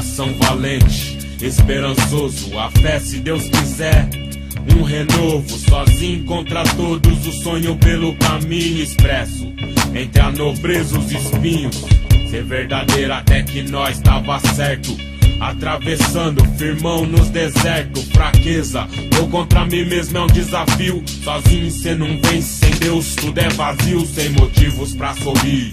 coração valente, esperançoso, a fé se Deus quiser. Um renovo, sozinho contra todos, o sonho pelo caminho expresso. Entre a nobreza os espinhos, ser verdadeiro até que nós tava certo. Atravessando, firmão nos desertos, fraqueza. Eu contra mim mesmo é um desafio. Sozinho cê não vence, sem Deus tudo é vazio, sem motivos pra sorrir.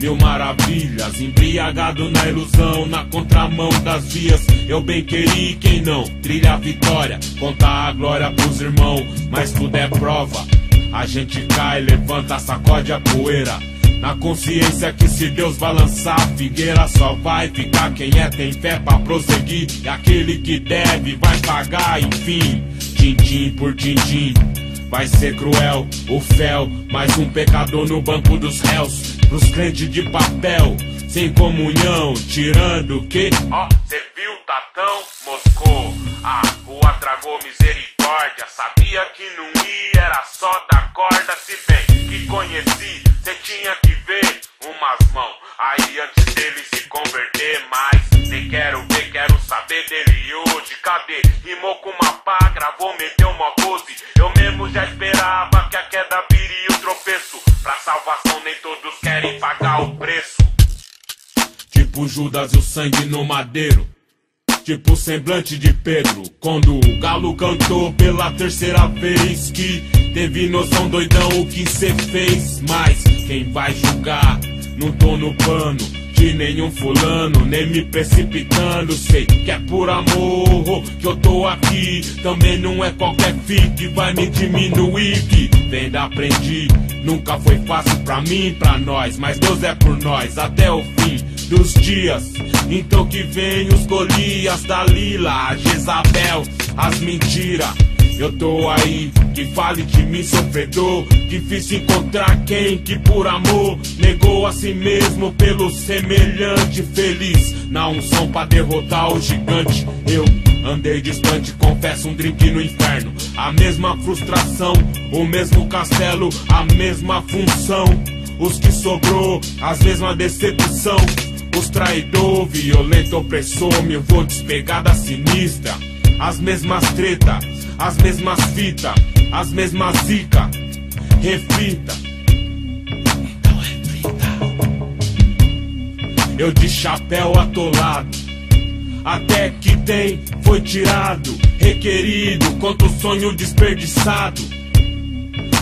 Mil maravilhas, embriagado na ilusão, na contramão das vias. Eu bem queria quem não, trilha a vitória, contar a glória pros irmãos, mas tudo é prova. A gente cai, levanta, sacode a poeira. Na consciência que se Deus vai lançar a figueira Só vai ficar quem é, tem fé pra prosseguir E aquele que deve vai pagar, enfim Tintim por tintim Vai ser cruel, o fel Mais um pecador no banco dos réus Pros crentes de papel Sem comunhão, tirando o que? Ó, oh, cê viu, Tatão? Moscou A rua tragou misericórdia Sabia que não ia, era só da corda Se bem que conheci Cê tinha que ver umas mãos aí antes dele se converter. Mas nem quero ver, quero saber dele hoje. Cadê? Rimou com uma pá, gravou, meteu uma pose. Eu mesmo já esperava que a queda viria o tropeço. Pra salvação nem todos querem pagar o preço. Tipo Judas e o sangue no madeiro. Tipo semblante de Pedro, quando o galo cantou pela terceira vez. Que teve noção doidão o que cê fez. Mas quem vai julgar? Não tô no pano de nenhum fulano, nem me precipitando. Sei que é por amor que eu tô aqui. Também não é qualquer fi que vai me diminuir. Que venda aprendi, nunca foi fácil pra mim, pra nós. Mas Deus é por nós até o fim dos dias. Então que vem os Golias da Lila, a Jezabel, as mentiras. Eu tô aí, que fale de mim, sofredor. Difícil encontrar quem que por amor negou a si mesmo pelo semelhante. Feliz na unção pra derrotar o gigante. Eu andei distante, confesso um drink no inferno. A mesma frustração, o mesmo castelo, a mesma função. Os que sobrou, as mesma decepção. Os traidor, violento, opressor, me vou despegar da sinistra. As mesmas treta, as mesmas fita, as mesmas zica. Reflita. Então reflita. Eu de chapéu atolado. Até que tem, foi tirado, requerido, quanto sonho desperdiçado,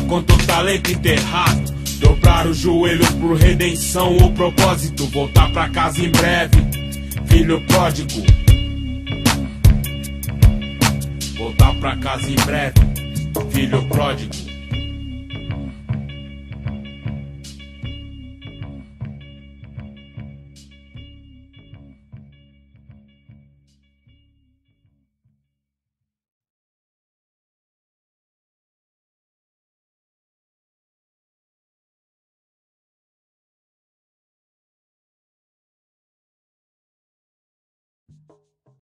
quanto talento enterrado. Dobrar os joelhos por redenção, o propósito, voltar pra casa em breve. Filho pródigo, voltar pra casa em breve. Filho pródigo.